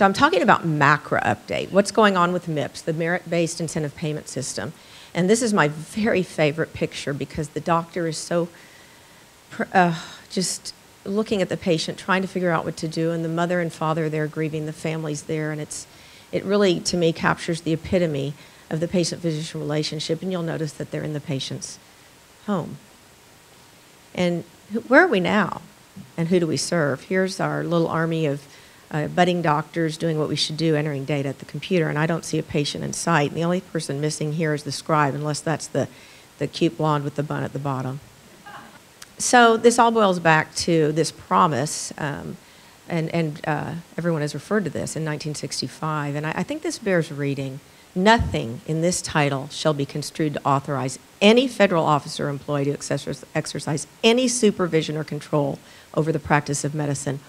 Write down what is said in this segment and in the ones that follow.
So I'm talking about MACRA update. What's going on with MIPS, the merit-based incentive payment system? And this is my very favorite picture because the doctor is so uh, just looking at the patient, trying to figure out what to do, and the mother and father there grieving, the family's there, and it's it really to me captures the epitome of the patient-physician relationship. And you'll notice that they're in the patient's home. And where are we now? And who do we serve? Here's our little army of uh, budding doctors doing what we should do, entering data at the computer, and I don't see a patient in sight. And the only person missing here is the scribe, unless that's the, the cute blonde with the bun at the bottom. So this all boils back to this promise, um, and, and uh, everyone has referred to this in 1965, and I, I think this bears reading. Nothing in this title shall be construed to authorize any federal officer or employee to exercise any supervision or control over the practice of medicine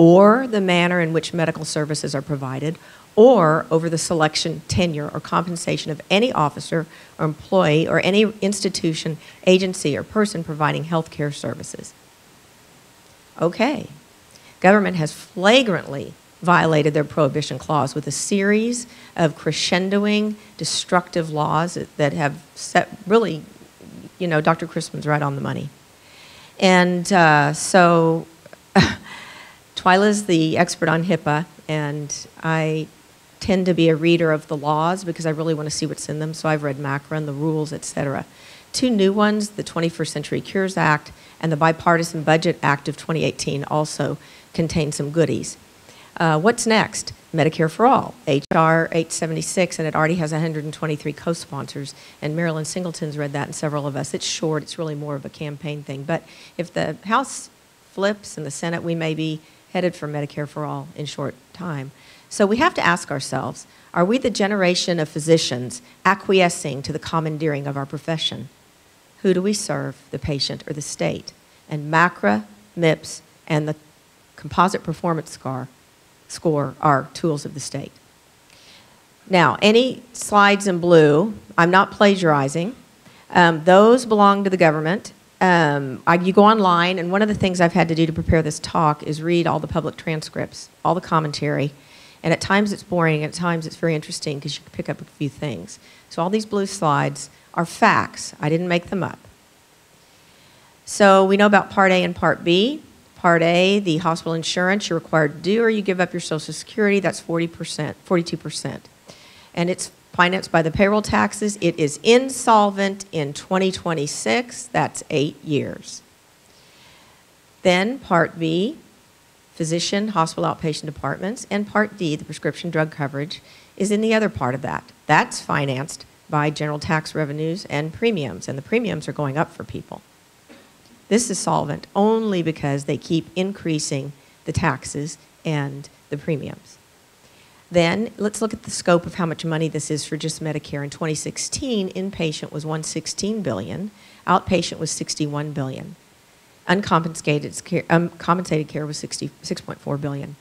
or the manner in which medical services are provided, or over the selection, tenure, or compensation of any officer or employee or any institution, agency, or person providing health care services. Okay. Government has flagrantly violated their prohibition clause with a series of crescendoing, destructive laws that have set really, you know, Dr. Chrisman's right on the money. And uh, so Twyla's the expert on HIPAA, and I tend to be a reader of the laws because I really want to see what's in them. So I've read MACRA and the rules, et cetera. Two new ones, the 21st Century Cures Act and the Bipartisan Budget Act of 2018 also contain some goodies. Uh, what's next? Medicare for All, HR 876, and it already has 123 co-sponsors. And Marilyn Singleton's read that, and several of us. It's short. It's really more of a campaign thing. But if the House flips and the Senate, we may be headed for Medicare for All in short time. So we have to ask ourselves, are we the generation of physicians acquiescing to the commandeering of our profession? Who do we serve, the patient or the state? And MACRA, MIPS, and the composite performance score, score are tools of the state. Now, any slides in blue, I'm not plagiarizing. Um, those belong to the government um, I, you go online, and one of the things I've had to do to prepare this talk is read all the public transcripts, all the commentary. And at times it's boring, at times it's very interesting because you can pick up a few things. So all these blue slides are facts. I didn't make them up. So we know about Part A and Part B. Part A, the hospital insurance you're required to do, or you give up your Social Security, that's 40%, 42%. And it's financed by the payroll taxes. It is insolvent in 2026. That's eight years. Then Part B, physician, hospital outpatient departments, and Part D, the prescription drug coverage, is in the other part of that. That's financed by general tax revenues and premiums, and the premiums are going up for people. This is solvent only because they keep increasing the taxes and the premiums. Then let's look at the scope of how much money this is for just Medicare. In 2016, inpatient was 116 billion, outpatient was 61 billion. Uncompensated care, um, compensated care was 66.4 billion.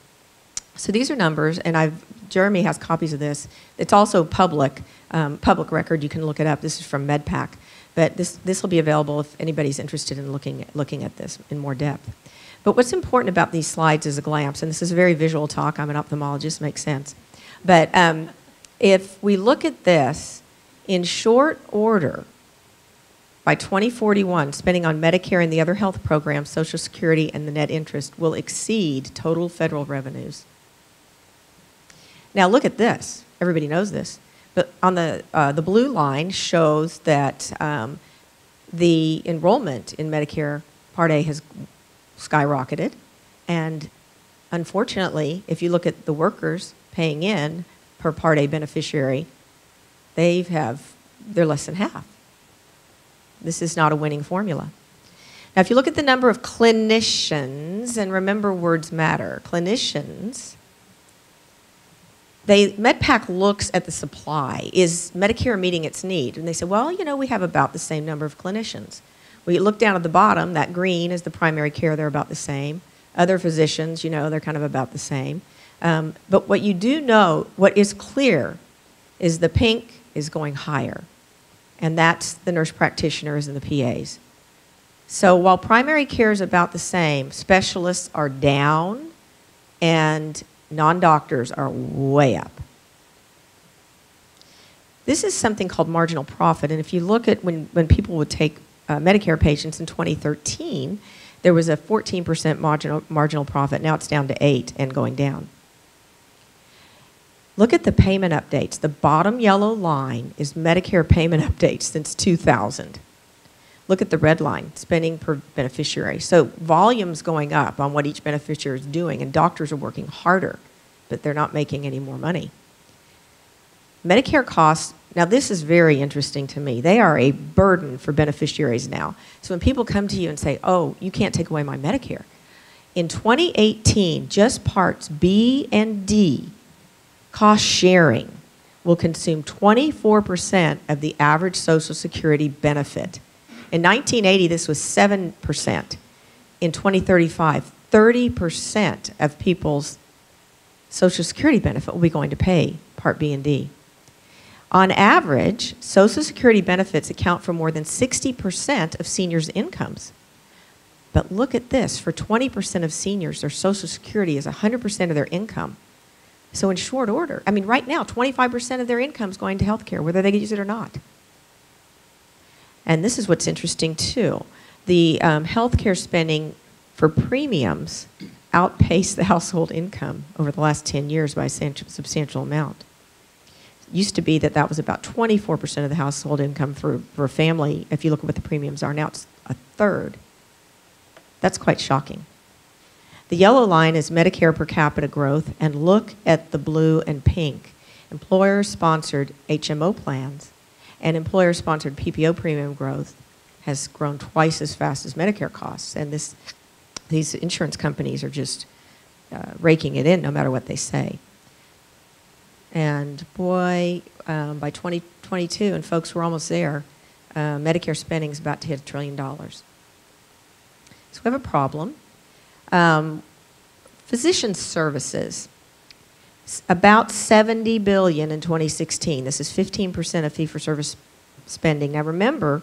So these are numbers, and I've Jeremy has copies of this. It's also public, um, public record. You can look it up. This is from MedPAC, but this this will be available if anybody's interested in looking looking at this in more depth. But what's important about these slides is a glance, and this is a very visual talk. I'm an ophthalmologist, makes sense. But um, if we look at this in short order, by 2041, spending on Medicare and the other health programs, Social Security, and the net interest will exceed total federal revenues. Now look at this. Everybody knows this. But on the, uh, the blue line shows that um, the enrollment in Medicare Part A has skyrocketed. And unfortunately, if you look at the workers paying in per Part A beneficiary, they have, they're less than half. This is not a winning formula. Now, if you look at the number of clinicians, and remember words matter, clinicians, they, MedPAC looks at the supply. Is Medicare meeting its need? And they say, well, you know, we have about the same number of clinicians. We look down at the bottom, that green is the primary care, they're about the same. Other physicians, you know, they're kind of about the same. Um, but what you do know, what is clear, is the pink is going higher. And that's the nurse practitioners and the PAs. So while primary care is about the same, specialists are down and Non-doctors are way up. This is something called marginal profit, and if you look at when, when people would take uh, Medicare patients in 2013, there was a 14% marginal, marginal profit. Now it's down to 8 and going down. Look at the payment updates. The bottom yellow line is Medicare payment updates since 2000. Look at the red line, spending per beneficiary. So volume's going up on what each beneficiary is doing, and doctors are working harder, but they're not making any more money. Medicare costs, now this is very interesting to me. They are a burden for beneficiaries now. So when people come to you and say, oh, you can't take away my Medicare. In 2018, just parts B and D, cost sharing, will consume 24% of the average Social Security benefit. In 1980, this was 7%. In 2035, 30% of people's Social Security benefit will be going to pay Part B and D. On average, Social Security benefits account for more than 60% of seniors' incomes. But look at this for 20% of seniors, their Social Security is 100% of their income. So, in short order, I mean, right now, 25% of their income is going to health care, whether they use it or not. And this is what's interesting, too. The um, health care spending for premiums outpaced the household income over the last 10 years by a substantial amount used to be that that was about 24% of the household income for, for a family. If you look at what the premiums are now, it's a third. That's quite shocking. The yellow line is Medicare per capita growth, and look at the blue and pink. Employer sponsored HMO plans and employer sponsored PPO premium growth has grown twice as fast as Medicare costs. And this, these insurance companies are just uh, raking it in no matter what they say. And boy, um, by 2022, and folks, we're almost there, uh, Medicare spending is about to hit a trillion dollars. So we have a problem. Um, physician services, about 70 billion in 2016. This is 15% of fee-for-service spending. Now remember,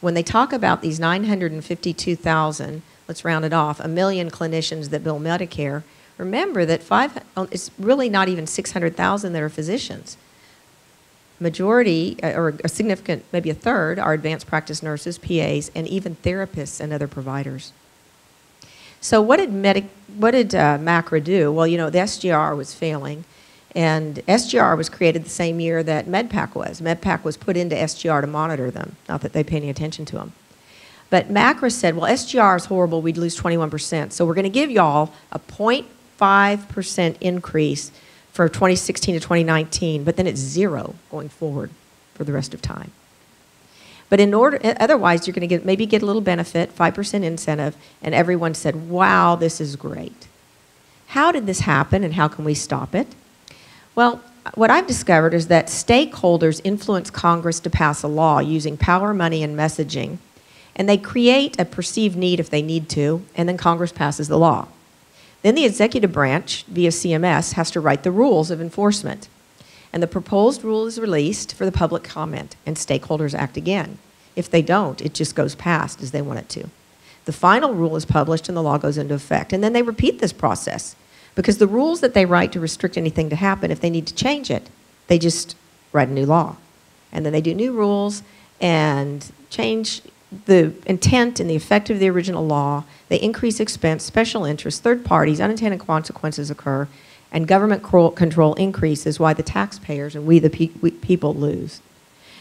when they talk about these 952,000, let's round it off, a million clinicians that bill Medicare, Remember that five, oh, it's really not even 600,000 that are physicians. Majority, uh, or a significant, maybe a third, are advanced practice nurses, PAs, and even therapists and other providers. So what did, Medi what did uh, MACRA do? Well, you know, the SGR was failing, and SGR was created the same year that MedPAC was. MedPAC was put into SGR to monitor them, not that they pay any attention to them. But MACRA said, well, SGR is horrible, we'd lose 21%, so we're going to give y'all a point 5% increase for 2016 to 2019, but then it's zero going forward for the rest of time. But in order, otherwise, you're going to get maybe get a little benefit, 5% incentive, and everyone said, wow, this is great. How did this happen and how can we stop it? Well, what I've discovered is that stakeholders influence Congress to pass a law using power, money, and messaging, and they create a perceived need if they need to, and then Congress passes the law. Then the executive branch, via CMS, has to write the rules of enforcement. And the proposed rule is released for the public comment, and stakeholders act again. If they don't, it just goes past as they want it to. The final rule is published and the law goes into effect. And then they repeat this process because the rules that they write to restrict anything to happen, if they need to change it, they just write a new law. And then they do new rules and change the intent and the effect of the original law, they increase expense, special interests, third parties, unintended consequences occur, and government control increases why the taxpayers and we the pe we people lose.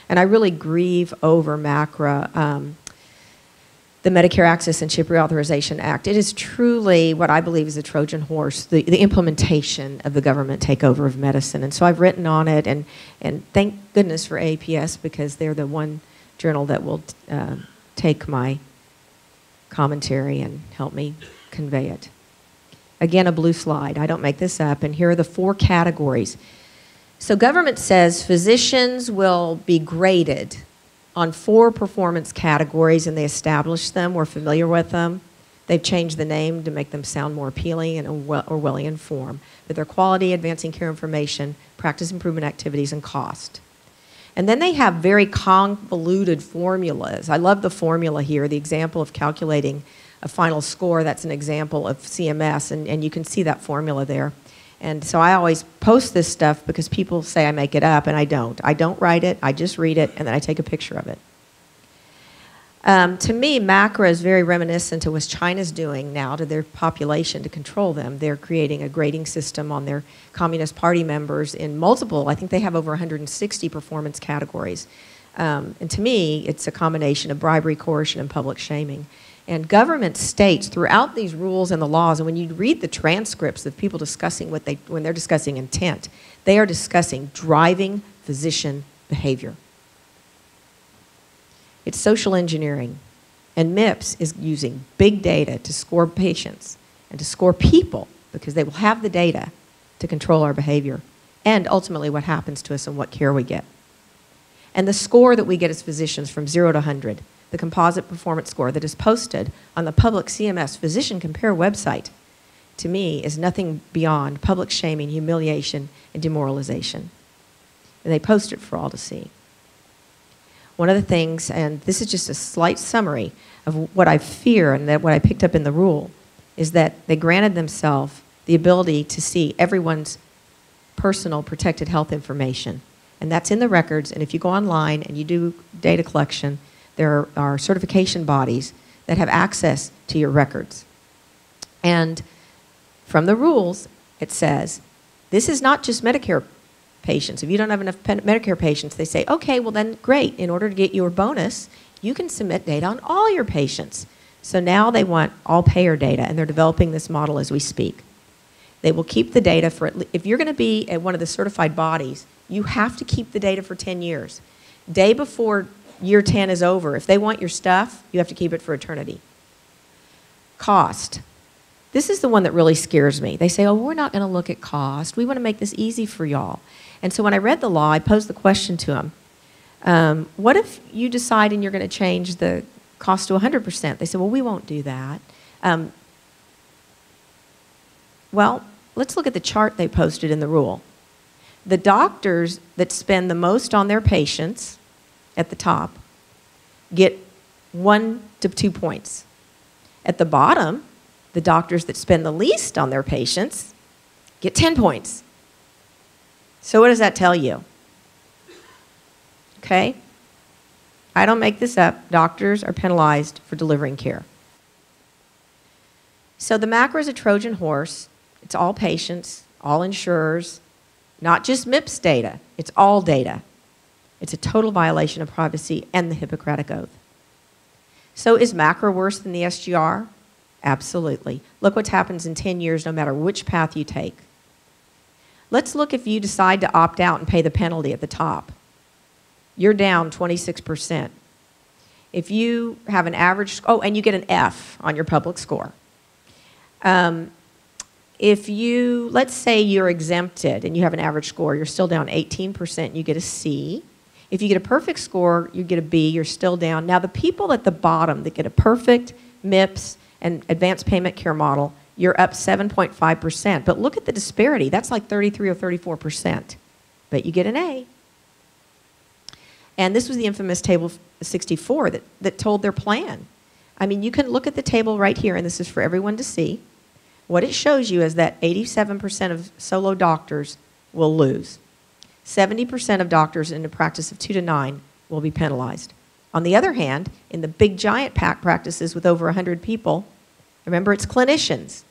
And I really grieve over MACRA, um, the Medicare Access and CHIP Reauthorization Act. It is truly what I believe is a Trojan horse, the, the implementation of the government takeover of medicine. And so I've written on it, and, and thank goodness for APS because they're the one journal that will uh, take my commentary and help me convey it. Again, a blue slide. I don't make this up. And here are the four categories. So, government says physicians will be graded on four performance categories, and they establish them. We're familiar with them. They've changed the name to make them sound more appealing and Orwellian form. But they're quality, advancing care information, practice improvement activities, and cost. And then they have very convoluted formulas. I love the formula here, the example of calculating a final score. That's an example of CMS, and, and you can see that formula there. And so I always post this stuff because people say I make it up, and I don't. I don't write it, I just read it, and then I take a picture of it. Um, to me, MACRA is very reminiscent of what China's doing now to their population to control them. They're creating a grading system on their Communist Party members in multiple, I think they have over 160 performance categories. Um, and to me, it's a combination of bribery, coercion, and public shaming. And government states throughout these rules and the laws, and when you read the transcripts of people discussing what they, when they're discussing intent, they are discussing driving physician behavior. It's social engineering. And MIPS is using big data to score patients and to score people because they will have the data to control our behavior and ultimately what happens to us and what care we get. And the score that we get as physicians from 0 to 100 the composite performance score that is posted on the public CMS Physician Compare website, to me, is nothing beyond public shaming, humiliation, and demoralization. And they post it for all to see. One of the things, and this is just a slight summary of what I fear and that what I picked up in the rule, is that they granted themselves the ability to see everyone's personal protected health information. And that's in the records, and if you go online and you do data collection, there are certification bodies that have access to your records. And from the rules, it says this is not just Medicare patients. If you don't have enough Medicare patients, they say, okay, well then great. In order to get your bonus, you can submit data on all your patients. So now they want all payer data, and they're developing this model as we speak. They will keep the data for, if you're going to be at one of the certified bodies, you have to keep the data for 10 years. Day before year 10 is over. If they want your stuff, you have to keep it for eternity. Cost. This is the one that really scares me. They say, oh, we're not going to look at cost. We want to make this easy for y'all. And so when I read the law, I posed the question to them um, What if you decide and you're going to change the cost to 100%? They said, well, we won't do that. Um, well, let's look at the chart they posted in the rule. The doctors that spend the most on their patients at the top get one to two points. At the bottom, the doctors that spend the least on their patients get 10 points. So, what does that tell you? Okay? I don't make this up. Doctors are penalized for delivering care. So, the MACRA is a Trojan horse. It's all patients, all insurers, not just MIPS data, it's all data. It's a total violation of privacy and the Hippocratic Oath. So is MACRA worse than the SGR? Absolutely. Look what happens in 10 years no matter which path you take. Let's look if you decide to opt out and pay the penalty at the top. You're down 26%. If you have an average, oh, and you get an F on your public score. Um, if you, let's say you're exempted and you have an average score, you're still down 18%, you get a C. If you get a perfect score, you get a B, you're still down. Now, the people at the bottom that get a perfect MIPS and advanced payment care model, you're up 7.5%. But look at the disparity. That's like 33 or 34%. But you get an A. And this was the infamous table 64 that, that told their plan. I mean, you can look at the table right here, and this is for everyone to see. What it shows you is that 87% of solo doctors will lose. 70% of doctors in a practice of two to nine will be penalized. On the other hand, in the big giant pack practices with over 100 people, remember it's clinicians.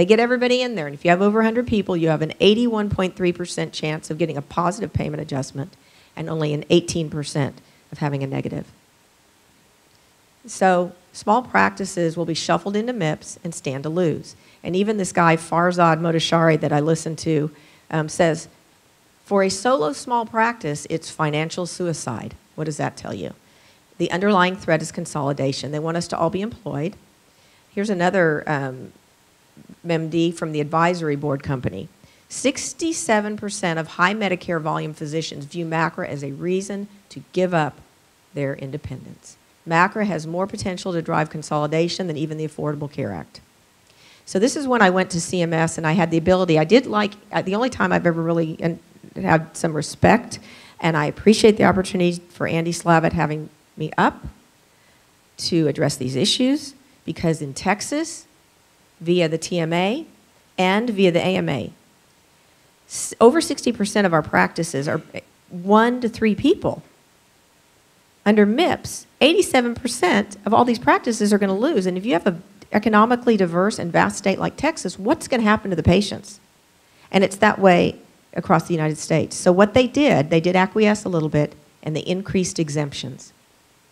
They get everybody in there. And if you have over 100 people, you have an 81.3% chance of getting a positive payment adjustment and only an 18% of having a negative. So small practices will be shuffled into MIPS and stand to lose. And even this guy, Farzad Mostashari, that I listened to, um, says for a solo small practice, it's financial suicide. What does that tell you? The underlying threat is consolidation. They want us to all be employed. Here's another um, MD from the advisory board company. 67% of high Medicare volume physicians view MACRA as a reason to give up their independence. MACRA has more potential to drive consolidation than even the Affordable Care Act. So this is when I went to CMS and I had the ability, I did like, uh, the only time I've ever really, had some respect, and I appreciate the opportunity for Andy Slavitt having me up to address these issues because in Texas, via the TMA and via the AMA, S- Over 60% of our practices are eh, one to three people. Under MIPS, 87% of all these practices are going to lose. And if you have an economically diverse and vast state like Texas, what's going to happen to the patients? And it's that way across the United States. So what they did, they did acquiesce a little bit, and they increased exemptions.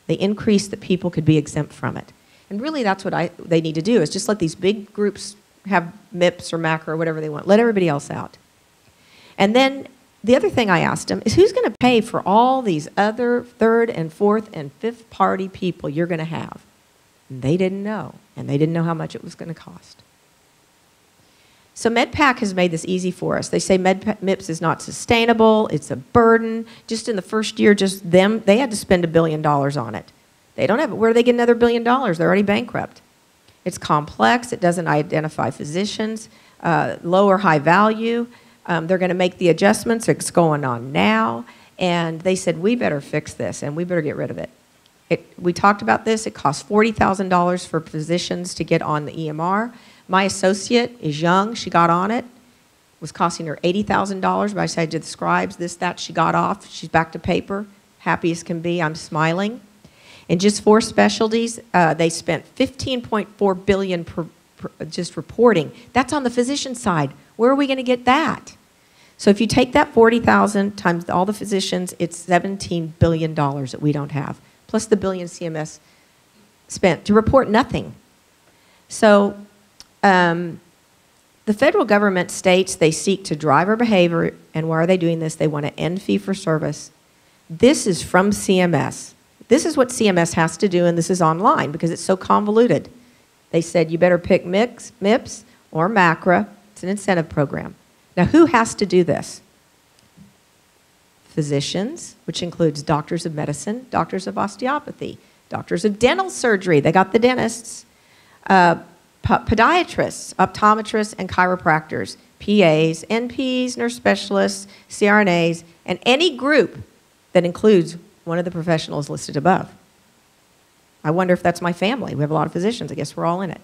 They increased that people could be exempt from it. And really, that's what I, they need to do, is just let these big groups have MIPS or MACRA or whatever they want. Let everybody else out. And then the other thing I asked them is who's going to pay for all these other third and fourth and fifth party people you're going to have? And they didn't know, and they didn't know how much it was going to cost. So MedPAC has made this easy for us. They say Med MIPS is not sustainable, it's a burden. Just in the first year, just them, they had to spend a billion dollars on it. They don't have it. Where do they get another billion dollars? They're already bankrupt. It's complex, it doesn't identify physicians, uh, low or high value. Um, they're going to make the adjustments, it's going on now. And they said, we better fix this and we better get rid of it. it we talked about this, it costs $40,000 for physicians to get on the EMR. My associate is young. She got on it. Was costing her $80,000, but I said to the scribes, this, that, she got off. She's back to paper. Happy as can be. I'm smiling. In just four specialties, uh, they spent 15.4 billion per, per, just reporting. That's on the physician side. Where are we going to get that? So if you take that 40,000 times all the physicians, it's 17 billion dollars that we don't have, plus the billion CMS spent to report nothing. So um, the federal government states they seek to drive our behavior, and why are they doing this? They want to end fee for service. This is from CMS. This is what CMS has to do, and this is online because it's so convoluted. They said you better pick MIPS, MIPS or MACRA. It's an incentive program. Now, who has to do this? Physicians, which includes doctors of medicine, doctors of osteopathy, doctors of dental surgery. They got the dentists. Uh, podiatrists, optometrists, and chiropractors, PAs, NPs, nurse specialists, CRNAs, and any group that includes one of the professionals listed above. I wonder if that's my family. We have a lot of physicians. I guess we're all in it.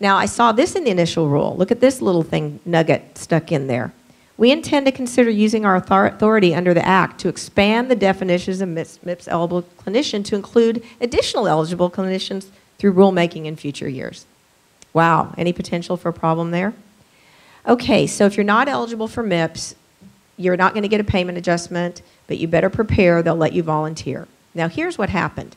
Now, I saw this in the initial rule. Look at this little thing nugget stuck in there. We intend to consider using our authority under the Act to expand the definitions of MIPS eligible clinician to include additional eligible clinicians through rulemaking in future years. Wow, any potential for a problem there? Okay, so if you're not eligible for MIPS, you're not going to get a payment adjustment, but you better prepare, they'll let you volunteer. Now, here's what happened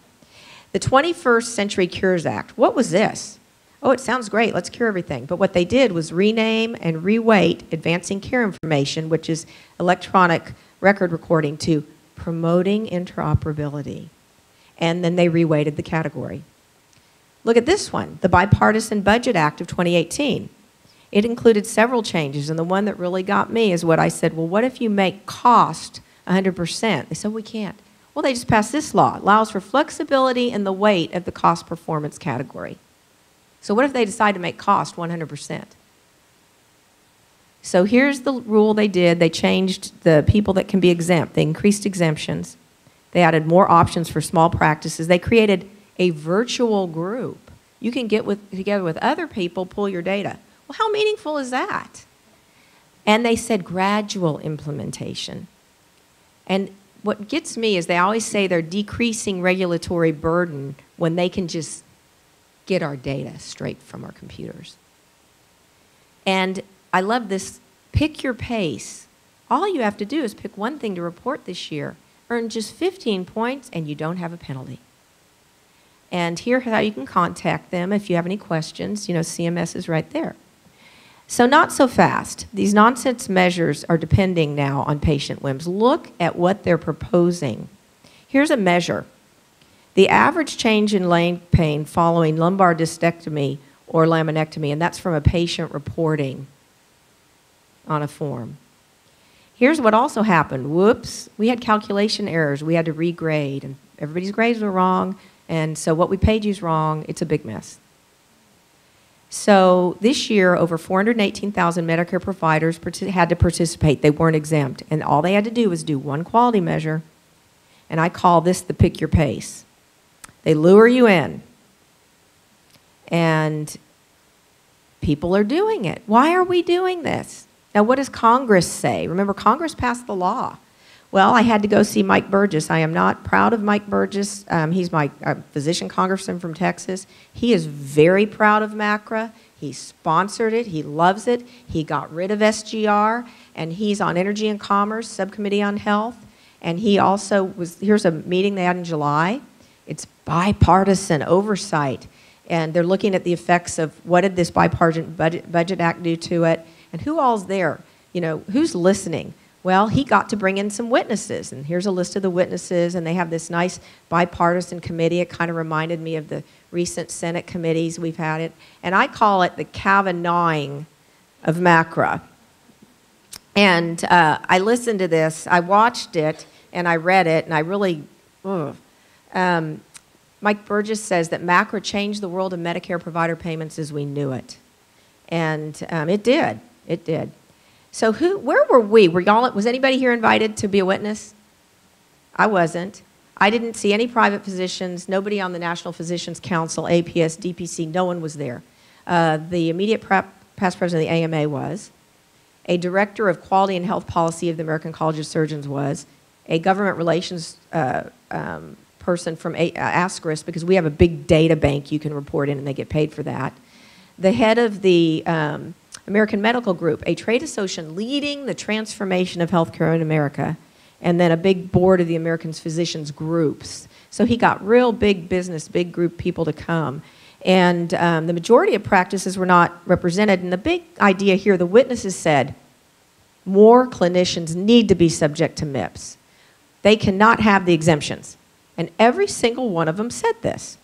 the 21st Century Cures Act. What was this? Oh, it sounds great, let's cure everything. But what they did was rename and reweight advancing care information, which is electronic record recording, to promoting interoperability. And then they reweighted the category. Look at this one, the Bipartisan Budget Act of 2018. It included several changes, and the one that really got me is what I said, well, what if you make cost 100%? They said, we can't. Well, they just passed this law. It allows for flexibility in the weight of the cost performance category. So what if they decide to make cost 100%? So here's the rule they did. They changed the people that can be exempt. They increased exemptions. They added more options for small practices. They created a virtual group. You can get with, together with other people, pull your data. Well, how meaningful is that? And they said gradual implementation. And what gets me is they always say they're decreasing regulatory burden when they can just get our data straight from our computers. And I love this pick your pace. All you have to do is pick one thing to report this year, earn just 15 points, and you don't have a penalty. And here's how you can contact them if you have any questions. You know, CMS is right there. So, not so fast. These nonsense measures are depending now on patient whims. Look at what they're proposing. Here's a measure the average change in leg pain following lumbar discectomy or laminectomy, and that's from a patient reporting on a form. Here's what also happened. Whoops, we had calculation errors. We had to regrade, and everybody's grades were wrong. And so what we paid you is wrong. It's a big mess. So this year, over 418,000 Medicare providers had to participate. They weren't exempt. And all they had to do was do one quality measure. And I call this the pick your pace. They lure you in. And people are doing it. Why are we doing this? Now, what does Congress say? Remember, Congress passed the law. Well, I had to go see Mike Burgess. I am not proud of Mike Burgess. Um, he's my uh, physician congressman from Texas. He is very proud of MACRA. He sponsored it. He loves it. He got rid of SGR, and he's on Energy and Commerce, Subcommittee on Health. And he also was, here's a meeting they had in July. It's bipartisan oversight. And they're looking at the effects of what did this bipartisan budget, budget act do to it, and who all's there? You know, who's listening? Well, he got to bring in some witnesses, and here's a list of the witnesses, and they have this nice bipartisan committee. It kind of reminded me of the recent Senate committees we've had it, and I call it the Kavanaughing of MACRA. And uh, I listened to this, I watched it, and I read it, and I really, um, Mike Burgess says that MACRA changed the world of Medicare provider payments as we knew it. And um, it did, it did. So who, where were we? Were y'all, was anybody here invited to be a witness? I wasn't. I didn't see any private physicians, nobody on the National Physicians Council, APS, DPC, no one was there. Uh, the immediate past president of the AMA was. A director of quality and health policy of the American College of Surgeons was. A government relations uh, um, person from a- uh, Ascaris, because we have a big data bank you can report in and they get paid for that. The head of the um, American Medical Group, a trade association leading the transformation of healthcare in America, and then a big board of the American Physicians Groups. So he got real big business, big group people to come. And um, the majority of practices were not represented. And the big idea here, the witnesses said, more clinicians need to be subject to MIPS. They cannot have the exemptions. And every single one of them said this.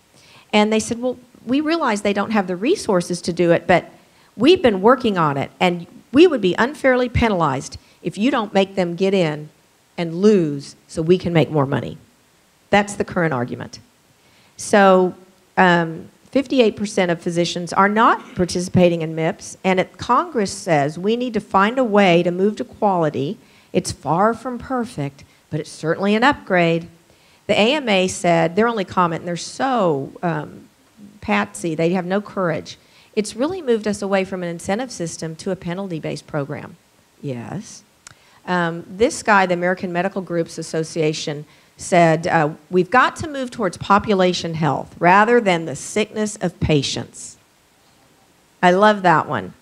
And they said, well, we realize they don't have the resources to do it, but We've been working on it, and we would be unfairly penalized if you don't make them get in and lose so we can make more money. That's the current argument. So, um, 58% of physicians are not participating in MIPS, and it, Congress says we need to find a way to move to quality. It's far from perfect, but it's certainly an upgrade. The AMA said their only comment, and they're so um, patsy, they have no courage it's really moved us away from an incentive system to a penalty based program. Yes. Um, this guy, the American Medical Groups Association, said uh, we've got to move towards population health rather than the sickness of patients. I love that one.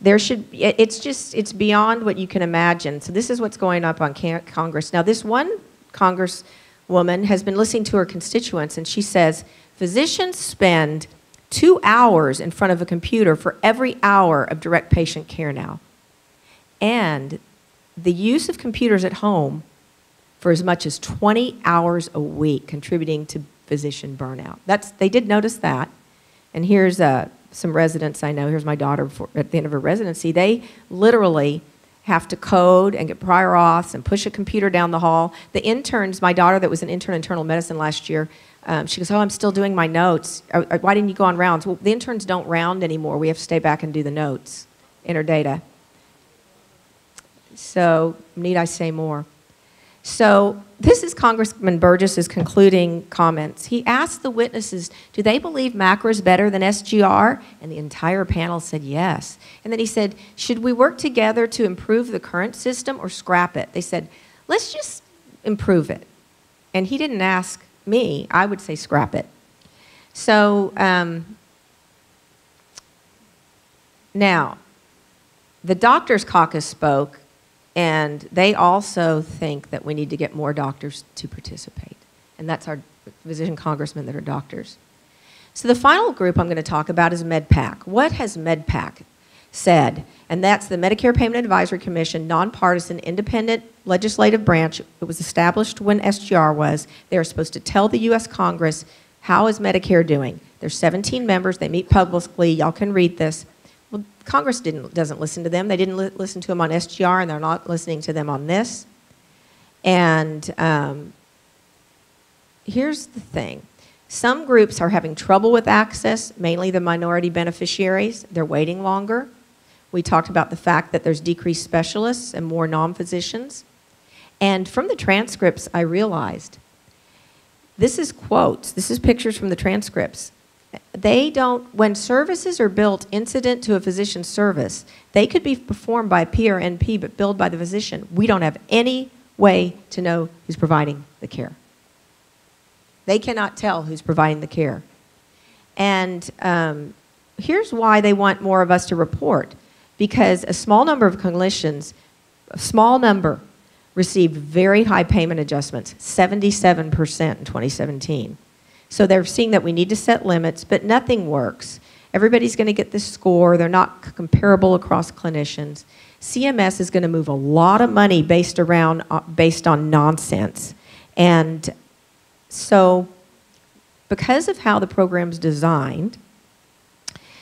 There should it's just it's beyond what you can imagine. So this is what's going up on Congress now. This one Congresswoman has been listening to her constituents, and she says physicians spend two hours in front of a computer for every hour of direct patient care now. And the use of computers at home for as much as 20 hours a week contributing to physician burnout. That's, they did notice that. And here's uh, some residents I know. Here's my daughter for, at the end of her residency. They literally have to code and get prior auths and push a computer down the hall. The interns, my daughter that was an intern in internal medicine last year, um, she goes, Oh, I'm still doing my notes. Uh, uh, why didn't you go on rounds? Well, the interns don't round anymore. We have to stay back and do the notes, enter data. So, need I say more? So, this is Congressman Burgess's concluding comments. He asked the witnesses, Do they believe MACRA is better than SGR? And the entire panel said yes. And then he said, Should we work together to improve the current system or scrap it? They said, Let's just improve it. And he didn't ask me, I would say scrap it. So um, now, the Doctors Caucus spoke, and they also think that we need to get more doctors to participate. And that's our physician congressmen that are doctors. So the final group I'm going to talk about is MedPAC. What has MedPAC said? And that's the Medicare Payment Advisory Commission, nonpartisan, independent legislative branch. It was established when SGR was. They are supposed to tell the U.S. Congress how is Medicare doing. There's 17 members. They meet publicly. Y'all can read this. Congress didn't, doesn't listen to them. They didn't li- listen to them on SGR, and they're not listening to them on this. And um, here's the thing. Some groups are having trouble with access, mainly the minority beneficiaries. They're waiting longer. We talked about the fact that there's decreased specialists and more non physicians. And from the transcripts, I realized this is quotes, this is pictures from the transcripts. They don't, when services are built incident to a physician's service, they could be performed by PRNP but billed by the physician. We don't have any way to know who's providing the care. They cannot tell who's providing the care. And um, here's why they want more of us to report because a small number of clinicians, a small number, received very high payment adjustments 77% in 2017. So they're seeing that we need to set limits, but nothing works. Everybody's going to get this score. They're not comparable across clinicians. CMS is going to move a lot of money based around uh, based on nonsense. And so because of how the program's designed,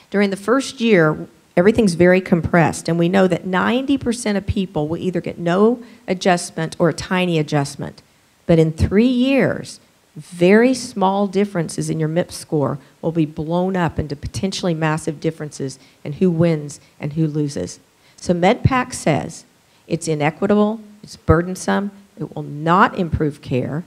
during the first year, everything's very compressed, and we know that 90% of people will either get no adjustment or a tiny adjustment. But in three years, very small differences in your MIPS score will be blown up into potentially massive differences in who wins and who loses. So MedPAC says it's inequitable, it's burdensome, it will not improve care,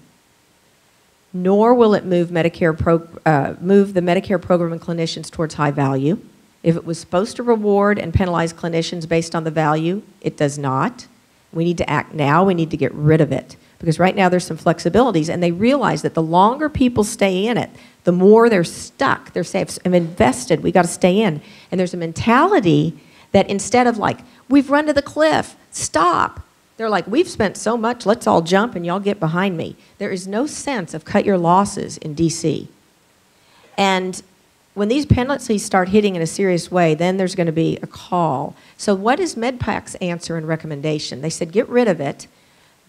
nor will it move, Medicare pro, uh, move the Medicare program and clinicians towards high value. If it was supposed to reward and penalize clinicians based on the value, it does not. We need to act now. We need to get rid of it because right now there's some flexibilities and they realize that the longer people stay in it, the more they're stuck. They're safe. I'm invested. We got to stay in. And there's a mentality that instead of like, we've run to the cliff, stop. They're like, we've spent so much, let's all jump and y'all get behind me. There is no sense of cut your losses in DC. And when these penalties start hitting in a serious way, then there's going to be a call. So, what is MedPAC's answer and recommendation? They said, get rid of it,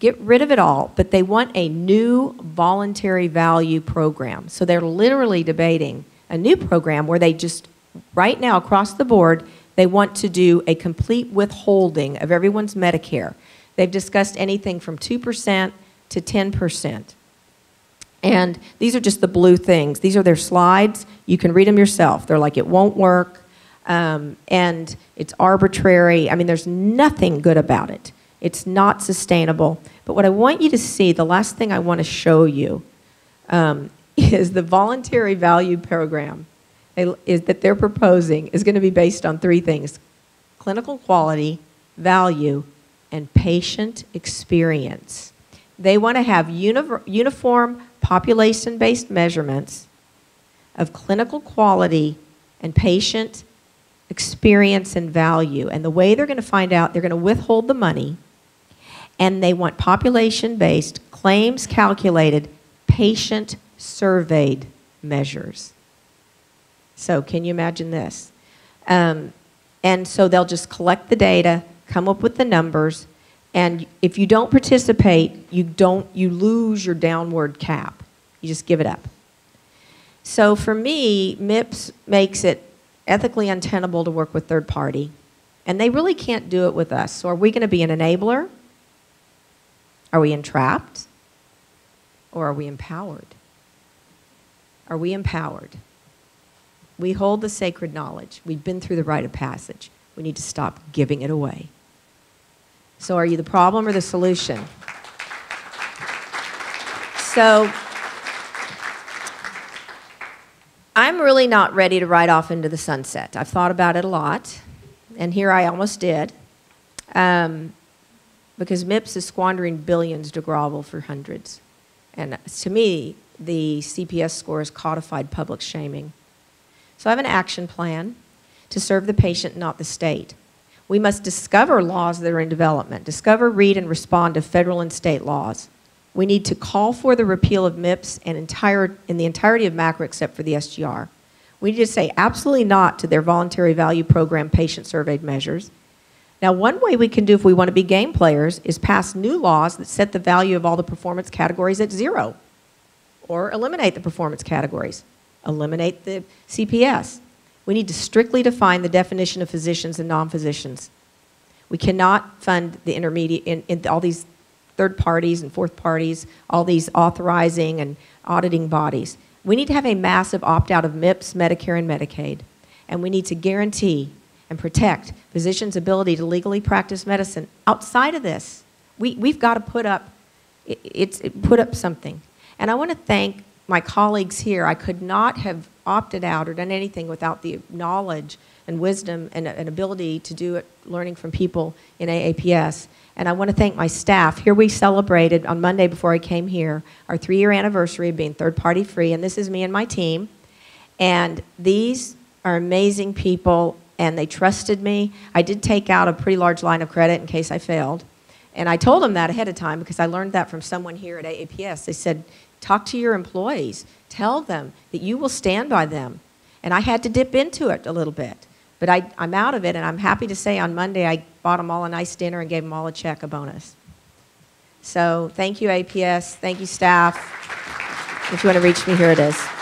get rid of it all, but they want a new voluntary value program. So, they're literally debating a new program where they just, right now, across the board, they want to do a complete withholding of everyone's Medicare. They've discussed anything from 2% to 10%. And these are just the blue things. These are their slides. You can read them yourself. They're like, it won't work, um, and it's arbitrary. I mean, there's nothing good about it. It's not sustainable. But what I want you to see, the last thing I want to show you, um, is the voluntary value program is that they're proposing is going to be based on three things clinical quality, value, and patient experience. They want to have uniform population based measurements of clinical quality and patient experience and value. And the way they're going to find out, they're going to withhold the money, and they want population based, claims calculated, patient surveyed measures. So, can you imagine this? Um, and so they'll just collect the data, come up with the numbers, and if you don't participate, you don't you lose your downward cap. You just give it up. So for me, MIPS makes it ethically untenable to work with third party, and they really can't do it with us. So are we going to be an enabler? Are we entrapped? Or are we empowered? Are we empowered? We hold the sacred knowledge. We've been through the rite of passage. We need to stop giving it away. So, are you the problem or the solution? So, I'm really not ready to ride off into the sunset. I've thought about it a lot, and here I almost did. Um, because MIPS is squandering billions to grovel for hundreds. And to me, the CPS score is codified public shaming. So I have an action plan to serve the patient, not the state. We must discover laws that are in development, discover, read, and respond to federal and state laws. We need to call for the repeal of MIPS and entire, in the entirety of MACRA except for the SGR. We need to say absolutely not to their voluntary value program patient surveyed measures. Now, one way we can do if we want to be game players is pass new laws that set the value of all the performance categories at zero or eliminate the performance categories, eliminate the CPS. We need to strictly define the definition of physicians and non physicians. We cannot fund the intermediate, in, in all these third parties and fourth parties, all these authorizing and auditing bodies. We need to have a massive opt out of MIPS, Medicare, and Medicaid. And we need to guarantee and protect physicians' ability to legally practice medicine outside of this. We, we've got to put up, it, it's, it, put up something. And I want to thank my colleagues here. I could not have opted out or done anything without the knowledge and wisdom and, and ability to do it, learning from people in AAPS. And I want to thank my staff. Here we celebrated on Monday before I came here our three year anniversary of being third party free. And this is me and my team. And these are amazing people, and they trusted me. I did take out a pretty large line of credit in case I failed. And I told them that ahead of time because I learned that from someone here at AAPS. They said, talk to your employees, tell them that you will stand by them. And I had to dip into it a little bit. But I, I'm out of it, and I'm happy to say on Monday I bought them all a nice dinner and gave them all a check, a bonus. So thank you, APS. Thank you, staff. If you want to reach me, here it is.